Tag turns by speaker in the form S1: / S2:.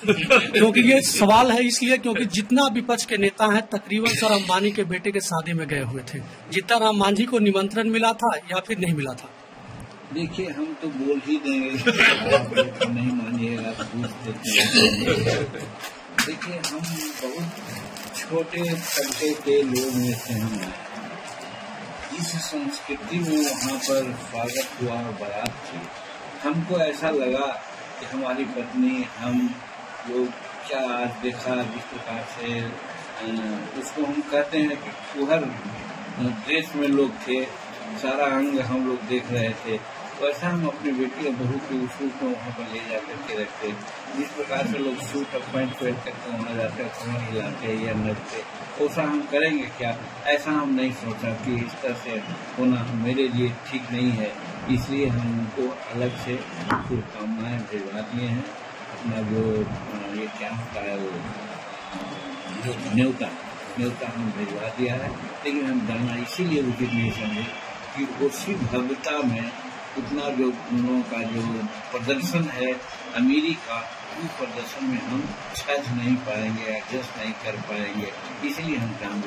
S1: क्योंकि ये सवाल है इसलिए क्योंकि जितना विपक्ष के नेता हैं, तकरीबन सर अंबानी के बेटे के शादी में गए हुए थे। जीता राम मांझी को निमंत्रण मिला था या फिर नहीं मिला था?
S2: देखिए, हम तो बोल ही देंगे नहीं मानिएगा देखिए, हम बहुत छोटे तबके के लोग हम हैं। इस संस्कृति में वहाँ पर स्वागत हुआ और बारात थी हमको ऐसा लगा कि हमारी पत्नी, हम लोग क्या आज देखा जिस प्रकार से उसको हम कहते हैं कि फुहर ड्रेस में लोग थे, सारा अंग हम लोग देख रहे थे। वैसा हम अपनी बेटी और बहू के सूट को वहाँ पर ले जा करके रखते। जिस प्रकार से लोग सूट और पैंट पहन करके वहाँ जाते हैं कमर हिलाते या नचते वैसा हम करेंगे क्या? ऐसा हम नहीं सोचा कि इस तरह से होना मेरे लिए ठीक नहीं है। इसलिए हम उनको अलग से शुभकामनाएँ भिजवा दिए हैं। अपना जो ये क्या होता है वो न्योता न्योता हम भिजवा दिया है। लेकिन हम जाना इसीलिए उचित नहीं समझे कि उसी भव्यता में उतना जो लोगों का जो प्रदर्शन है अमीरी का उस प्रदर्शन में हम सज नहीं पाएँगे एडजस्ट नहीं कर पाएँगे। इसलिए हम काम